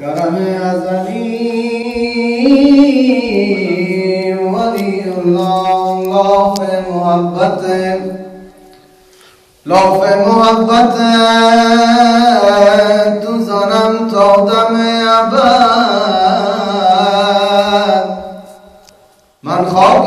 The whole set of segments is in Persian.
کرم ازلی ولی الله لاف محبت لاف محبت تو زنم تا دم ابد من خاک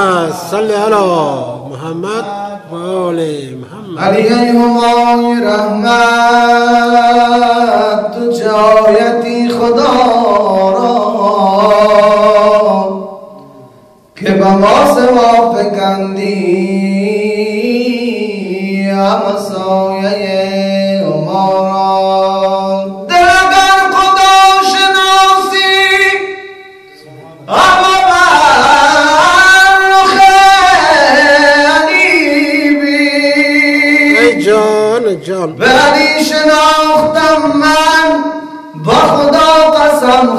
به مدیح علی الله محمد و آل محمد. علی همای رحمت تو جایتی خدا.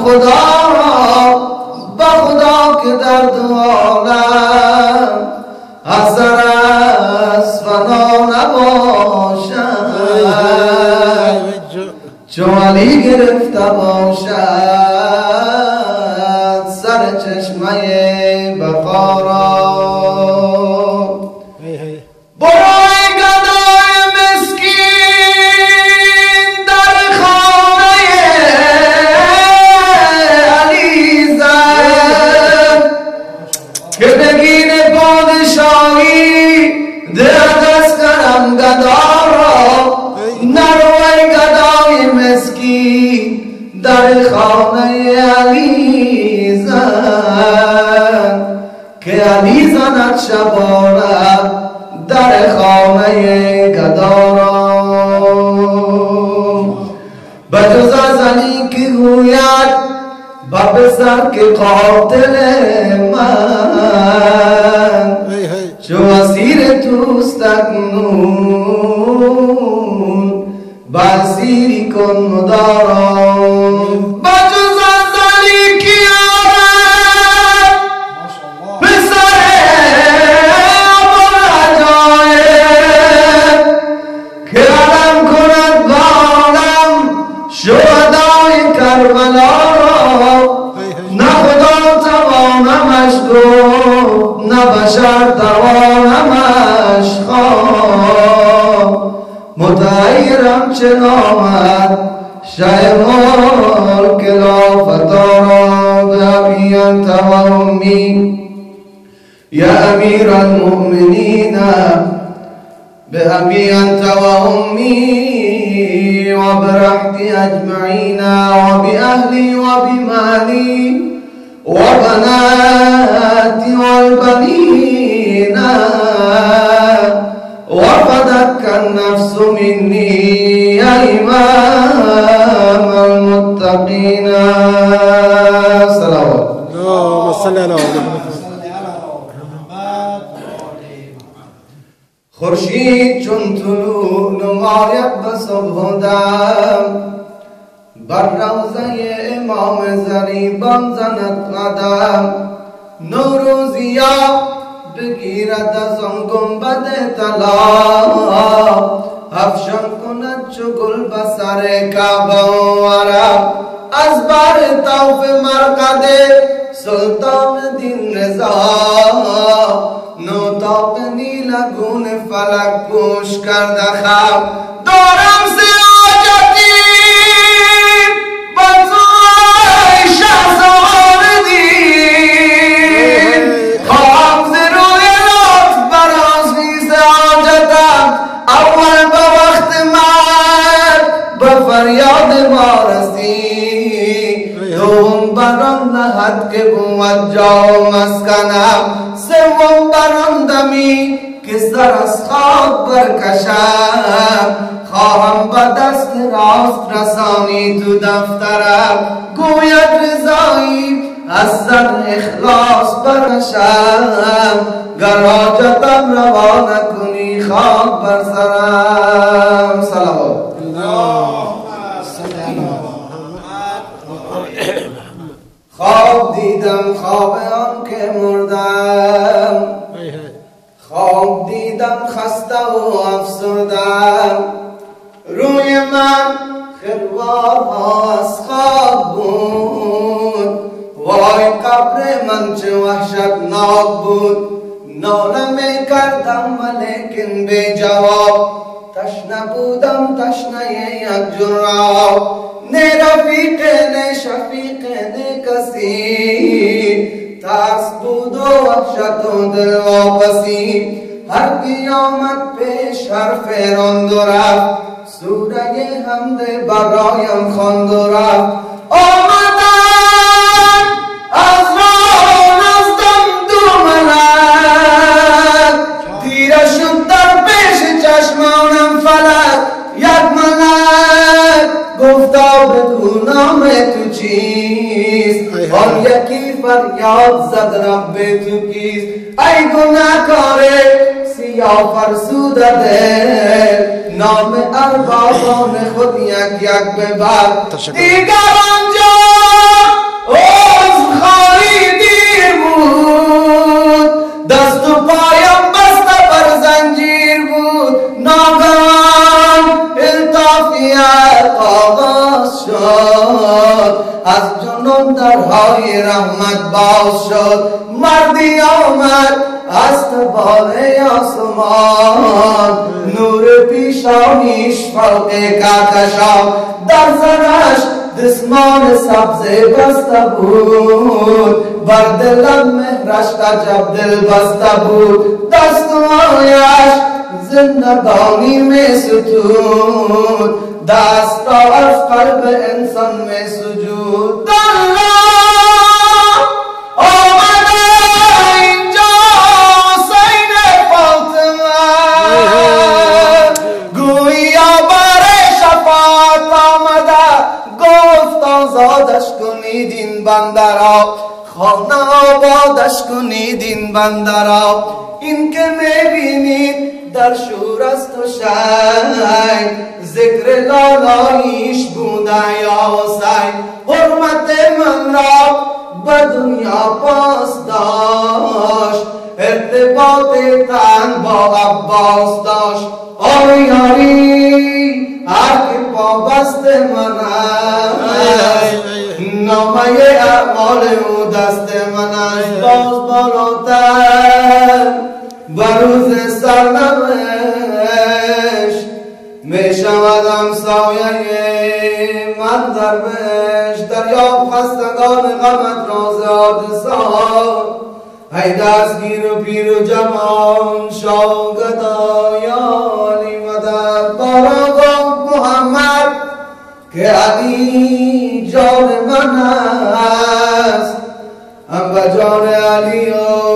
خدا با خدا که در دو عالم اثر از فنا نباشد چون علی گرفته باشد زند شبانه در خانه گدا را بجز از که گوید با پسر که قاتل من. رام چه نامد شه ملک فتارا به ابی انت و یا امیر المؤمنین به انت و وبرحتي و وبأهلي وبمالي و و وبناتي والبنين وفدك النفس مني يا إمام المتقين. صلوات. اللهم صل على محمد. خورشید چون طلوع نماید به صبح و دم بر روزه امام زریبان زند قدم. نوروزیا بگیرد از آن گنبد طلا افشان کند چو گل به سر کعبه و عرب از بر توف مرقد سلطان دین رضا نوتاق نیلگون فلک گوش کرده خب نهد که بود جا مسکنم. سوم برندمی که سر از خواب برکشم. خواهم به دست راست رسانی تو دفترم. گوید رضایی از سر اخلاص برشم گر حاجتم روانه کنی خواب بر سرم. سلام. خواب دیدم خواب آن که مردم. خواب دیدم خسته و افسردم. روی من خروارها از خواب بود. وای قبر من چه وحشتناک بود. ناله می کردم ولیکن بی جواب. تشنه بودم تشنه یک جراب. نه رفیق نه شفیق نه کسی. ترس بود و وحشت و دل واپسی. هر قیامت پیش حرف راند و رفت. سوره حمد برایم خواند و رفت. آمدن نام تو چیست؟ آن یکی فریاد زد رب تو کیست؟ ای گناهکار سیاه فرسوده دل نام اربابان خود یک یک ببر. دیگر آنجا شد از جنون درهای رحمت باز شد مردی آمد از تبال آسمان نور پیشانیش فوق کهکشان در سرش دسمان سبز بسته بود بر دلم مهرش عجب دل بسته بود دستایش زندگانی می ستود دست از قلب انسان می سجود. الله آمده اینجا حسین فاطمه. گویا برای شفاعت آمده گفت آزادش کنید این بنده را. خانه آبادش کنید این بنده را. این که می‌بینید در شور است و شین ذکر لالاییش بوده یا حسین. حرمت من را به دنیا پاس داشت ارتباط تن با عباس داشت. آری آری هر که پابست من است. نامه اعمال او دست من است. باز بالاتر بروز سرنوشت می شود همسایه من در بش دریاب خستگان غمت راز حادثات ای دستگیر و پیر و جوان علی مدد بارا گفت محمد که علی جان من است. هم به جان علی و